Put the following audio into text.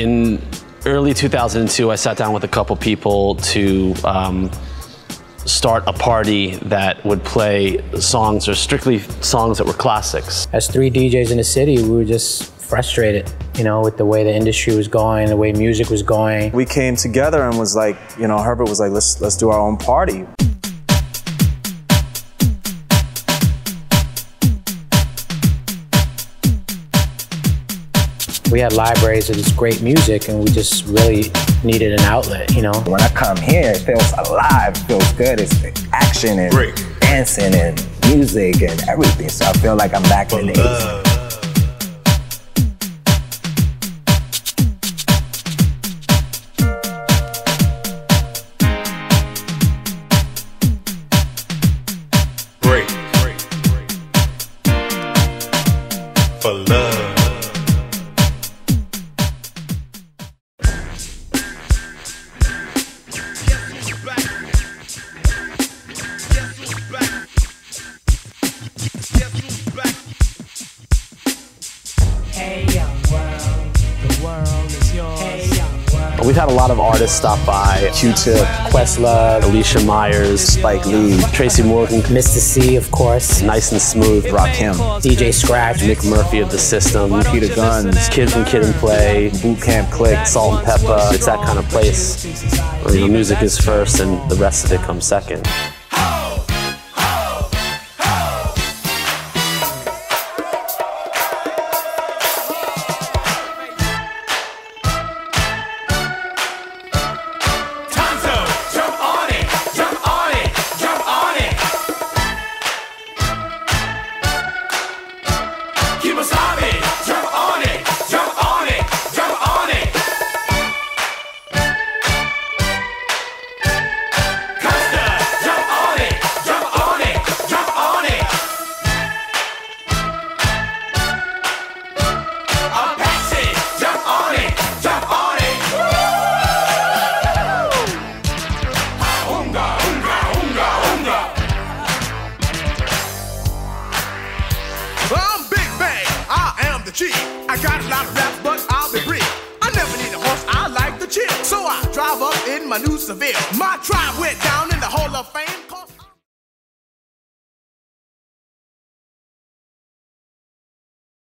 In early 2002, I sat down with a couple people to um, start a party that would play songs or strictly songs that were classics. As three DJs in the city, we were just frustrated, you know, with the way the industry was going, the way music was going. We came together and was like, you know, Herbert was like, let's let's do our own party. We had libraries of this great music and we just really needed an outlet, you know. When I come here, it feels alive, it feels good. It's action and Break. dancing and music and everything. So I feel like I'm back in the 80s. We've had a lot of artists stop by. Q-Tip, Questlove, Alicia Myers, Spike Lee, Tracy Morgan, Mr. C, of course, Nice and Smooth, Rakim, DJ Scratch, Mic Murphy of The System, Peter Gunz, Kid from Kid and Play, Boot Camp Clik, Salt-N-Pepa. It's that kind of place where the music is first and the rest of it comes second. I'm the. I got a lot of raps, but I'll be brief. I never need a horse, I like the chill. So I drive up in my new Seville. My tribe went down in the Hall of Fame.